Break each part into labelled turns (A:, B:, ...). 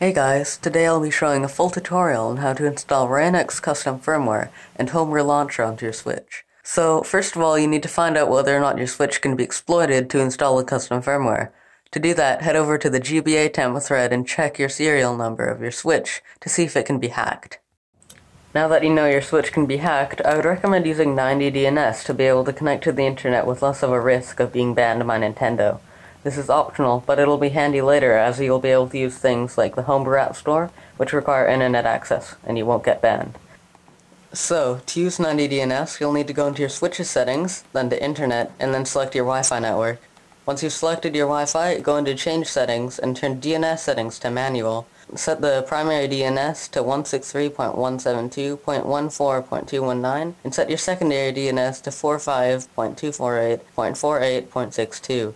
A: Hey guys, today I'll be showing a full tutorial on how to install ReiNX custom firmware and Homebrew Launcher onto your Switch. So, first of all, you need to find out whether or not your Switch can be exploited to install the custom firmware. To do that, head over to the GBAtemp thread and check your serial number of your Switch to see if it can be hacked. Now that you know your Switch can be hacked, I would recommend using 90DNS to be able to connect to the internet with less of a risk of being banned by Nintendo. This is optional, but it'll be handy later as you'll be able to use things like the Homebrew App Store, which require internet access, and you won't get banned. So, to use 90DNS, you'll need to go into your Switch's settings, then to Internet, and then select your Wi-Fi network. Once you've selected your Wi-Fi, go into Change Settings and turn DNS settings to Manual. Set the primary DNS to 163.172.14.219 and set your secondary DNS to 45.248.48.62.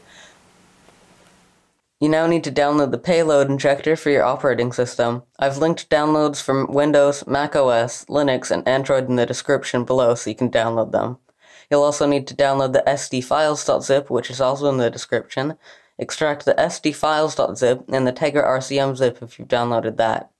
A: You now need to download the payload injector for your operating system. I've linked downloads from Windows, Mac OS, Linux, and Android in the description below so you can download them. You'll also need to download the sdfiles.zip, which is also in the description. Extract the sdfiles.zip and the Tegra RCM zip if you've downloaded that.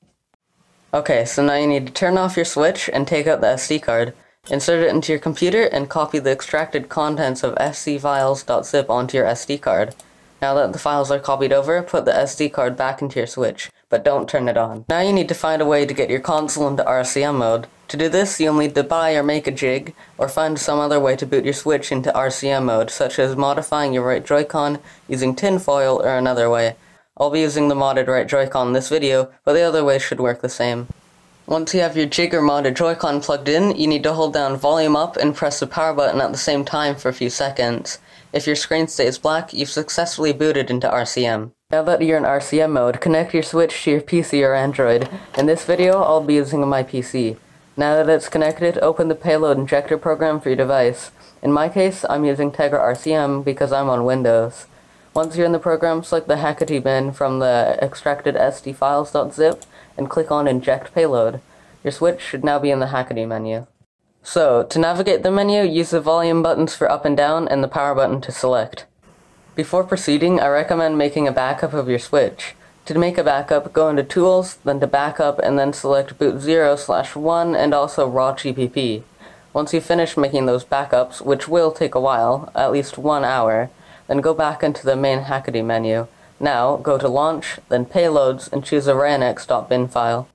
A: Okay, so now you need to turn off your switch and take out the SD card. Insert it into your computer and copy the extracted contents of sdfiles.zip onto your SD card. Now that the files are copied over, put the SD card back into your Switch, but don't turn it on. Now you need to find a way to get your console into RCM mode. To do this, you'll need to buy or make a jig, or find some other way to boot your Switch into RCM mode, such as modifying your right Joy-Con, using tinfoil, or another way. I'll be using the modded right Joy-Con in this video, but the other way should work the same. Once you have your jig or modded Joy-Con plugged in, you need to hold down volume up and press the power button at the same time for a few seconds. If your screen stays black, you've successfully booted into RCM. Now that you're in RCM mode, connect your Switch to your PC or Android. In this video, I'll be using my PC. Now that it's connected, open the payload injector program for your device. In my case, I'm using Tegra RCM because I'm on Windows. Once you're in the program, select the Hekate bin from the extracted sdfiles.zip and click on Inject Payload. Your Switch should now be in the Hekate menu. So, to navigate the menu, use the volume buttons for up and down and the power button to select. Before proceeding, I recommend making a backup of your Switch. To make a backup, go into Tools, then to Backup, and then select Boot 0 slash 1 and also Raw GPP. Once you finish making those backups, which will take a while, at least one hour, then go back into the main Hekate menu. Now, go to Launch, then Payloads, and choose a ReiNX.bin file.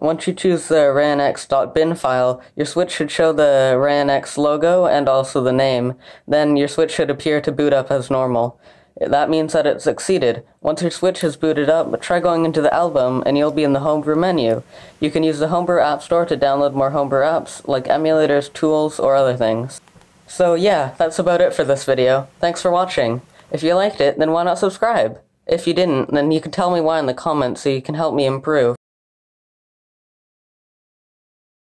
A: Once you choose the ReiNX.bin file, your switch should show the ReiNX logo and also the name. Then your switch should appear to boot up as normal. That means that it succeeded. Once your switch has booted up, try going into the album and you'll be in the Homebrew menu. You can use the Homebrew App Store to download more Homebrew apps, like emulators, tools, or other things. So yeah, that's about it for this video. Thanks for watching. If you liked it, then why not subscribe? If you didn't, then you can tell me why in the comments so you can help me improve.